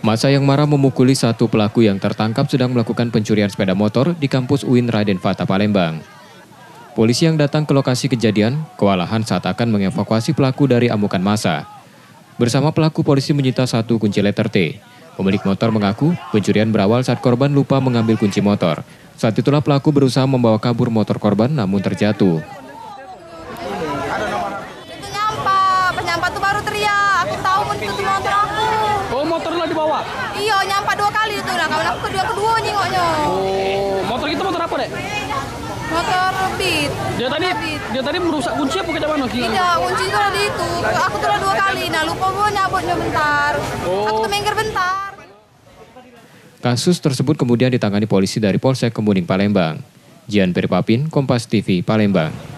Masa yang marah memukuli satu pelaku yang tertangkap sedang melakukan pencurian sepeda motor di kampus UIN Raden Fata Palembang. Polisi yang datang ke lokasi kejadian kewalahan saat akan mengevakuasi pelaku dari amukan masa. Bersama pelaku polisi menyita satu kunci letter T. Pemilik motor mengaku pencurian berawal saat korban lupa mengambil kunci motor. Saat itulah pelaku berusaha membawa kabur motor korban namun terjatuh. Itu nyampa, pas nyampa tuh baru teriak. Aku tahu pun itu tuh motor aku. Oh lah dibawa? Iya, nyampa dua kali itu. Nah, kawan aku kedua kedua nengoknya. Oh motor itu motor apa dek? Motor beat. Dia tadi Beat. dia tadi merusak kunci apa kita mana? Tidak, kunci itu ada di itu. Aku tuh dua kali. Nah, lupa gue nyabutnya bentar. Aku tuh minggir bentar. Kasus tersebut kemudian ditangani polisi dari Polsek Kemuning Palembang. Jian Peripapin, Kompas TV, Palembang.